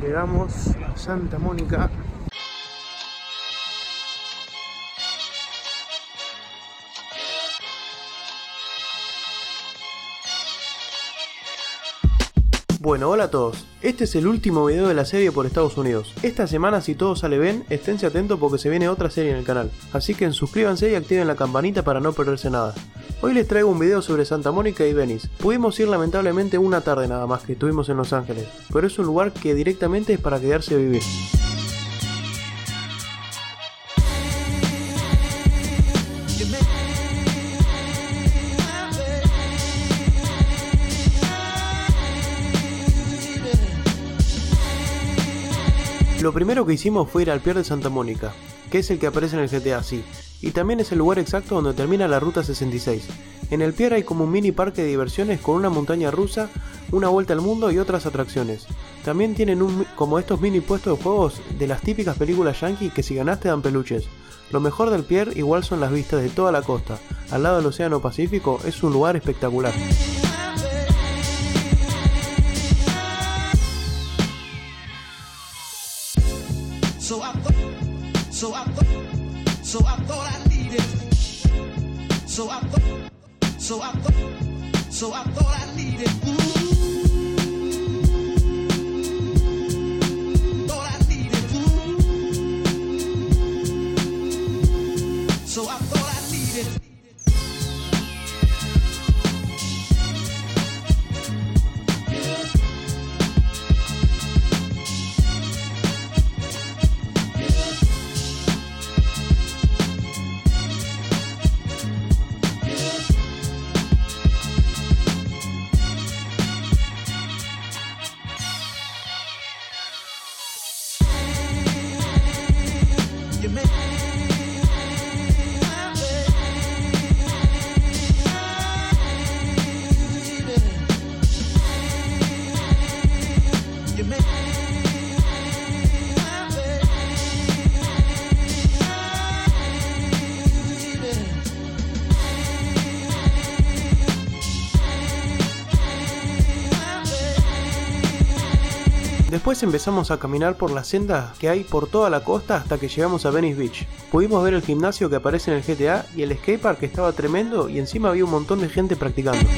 Llegamos a Santa Mónica. Bueno, hola a todos. Este es el último video de la serie por Estados Unidos. Esta semana, si todo sale bien, esténse atentos porque se viene otra serie en el canal. Así que suscríbanse y activen la campanita para no perderse nada. Hoy les traigo un video sobre Santa Mónica y Venice. Pudimos ir lamentablemente una tarde nada más que estuvimos en Los Ángeles, pero es un lugar que directamente es para quedarse a vivir. Lo primero que hicimos fue ir al Pier de Santa Mónica, que es el que aparece en el GTA, sí, y también es el lugar exacto donde termina la Ruta 66. En el Pier hay como un mini parque de diversiones con una montaña rusa, una vuelta al mundo y otras atracciones. También tienen un, como estos mini puestos de juegos de las típicas películas yankee que si ganaste dan peluches. Lo mejor del Pier igual son las vistas de toda la costa. Al lado del Océano Pacífico es un lugar espectacular. So I thought, so I thought I needed. Thought Después empezamos a caminar por las sendas que hay por toda la costa hasta que llegamos a Venice Beach. Pudimos ver el gimnasio que aparece en el GTA y el skatepark que estaba tremendo y encima había un montón de gente practicando.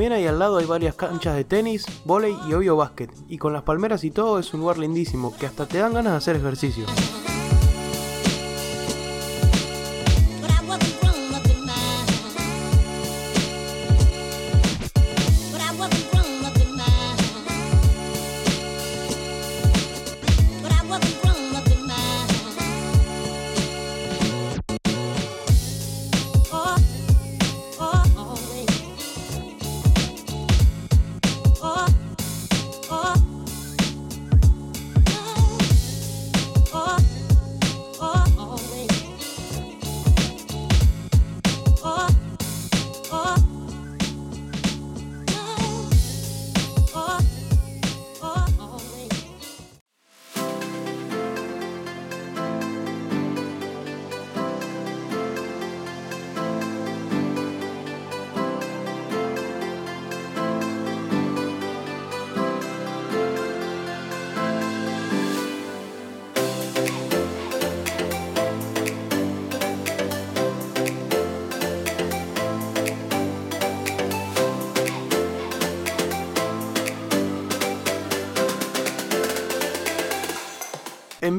También ahí al lado hay varias canchas de tenis, vóley y obvio básquet, y con las palmeras y todo es un lugar lindísimo que hasta te dan ganas de hacer ejercicio.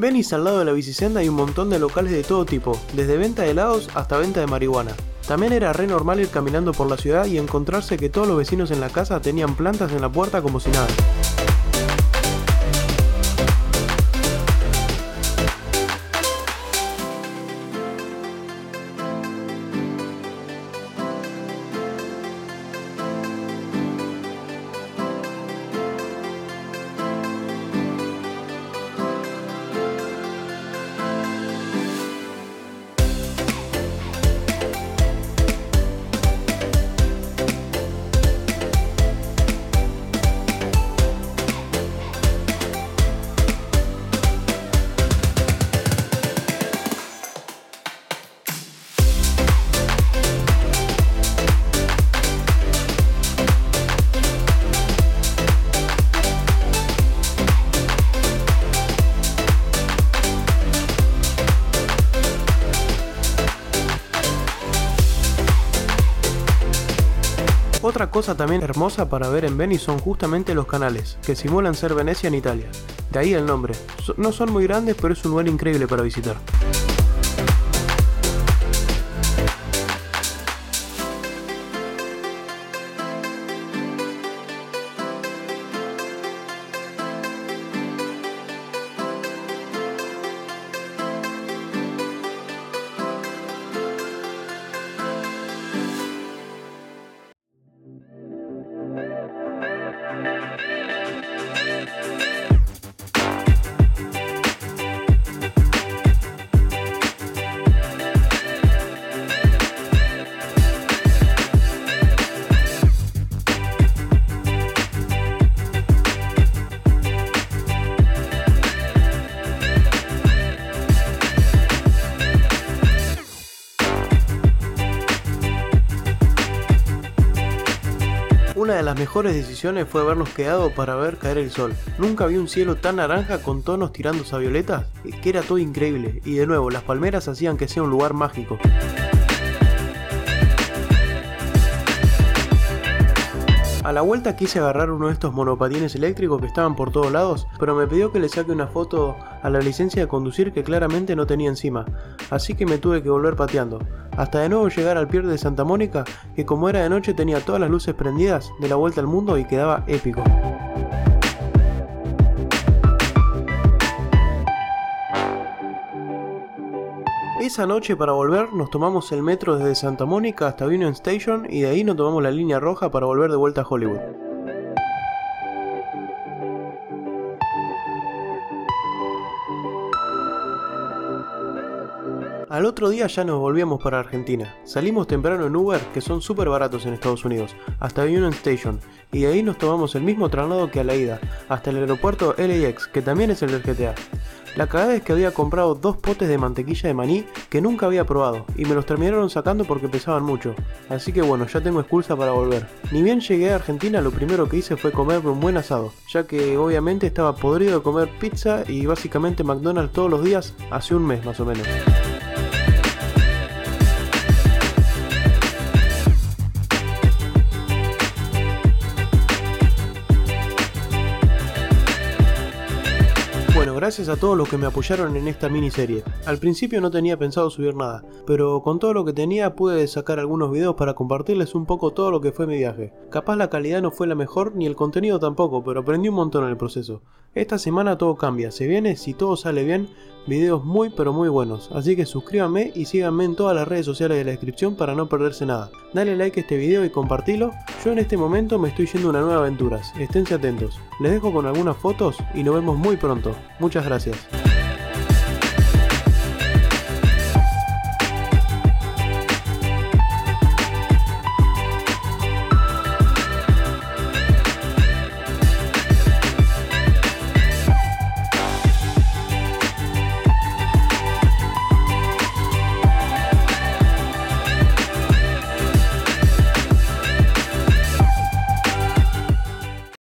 Venice, al lado de la bicisenda, hay un montón de locales de todo tipo, desde venta de helados hasta venta de marihuana. También era re normal ir caminando por la ciudad y encontrarse que todos los vecinos en la casa tenían plantas en la puerta como si nada. Otra cosa también hermosa para ver en Venice son justamente los canales, que simulan ser Venecia en Italia. De ahí el nombre. No son muy grandes, pero es un lugar increíble para visitar. De las mejores decisiones fue habernos quedado para ver caer el sol. Nunca vi un cielo tan naranja con tonos tirándose a violetas, que era todo increíble, y de nuevo, las palmeras hacían que sea un lugar mágico. A la vuelta quise agarrar uno de estos monopatines eléctricos que estaban por todos lados, pero me pidió que le saque una foto a la licencia de conducir que claramente no tenía encima, así que me tuve que volver pateando, hasta de nuevo llegar al pier de Santa Mónica, que como era de noche tenía todas las luces prendidas de la vuelta al mundo y quedaba épico. Esa noche para volver nos tomamos el metro desde Santa Mónica hasta Union Station y de ahí nos tomamos la línea roja para volver de vuelta a Hollywood. Al otro día ya nos volvíamos para Argentina. Salimos temprano en Uber, que son súper baratos en Estados Unidos, hasta Union Station, y de ahí nos tomamos el mismo traslado que a la ida, hasta el aeropuerto LAX, que también es el del GTA. La cagada es que había comprado dos potes de mantequilla de maní que nunca había probado, y me los terminaron sacando porque pesaban mucho, así que bueno, ya tengo excusa para volver. Ni bien llegué a Argentina, lo primero que hice fue comerme un buen asado, ya que obviamente estaba podrido de comer pizza y básicamente McDonald's todos los días hace un mes más o menos. Gracias a todos los que me apoyaron en esta miniserie. Al principio no tenía pensado subir nada, pero con todo lo que tenía pude sacar algunos videos para compartirles un poco todo lo que fue mi viaje. Capaz la calidad no fue la mejor ni el contenido tampoco, pero aprendí un montón en el proceso. Esta semana todo cambia, se viene, si todo sale bien, videos muy pero muy buenos, así que suscríbanme y síganme en todas las redes sociales de la descripción para no perderse nada. Dale like a este video y compartilo, yo en este momento me estoy yendo a una nueva aventuras, esténse atentos. Les dejo con algunas fotos y nos vemos muy pronto, muchas gracias.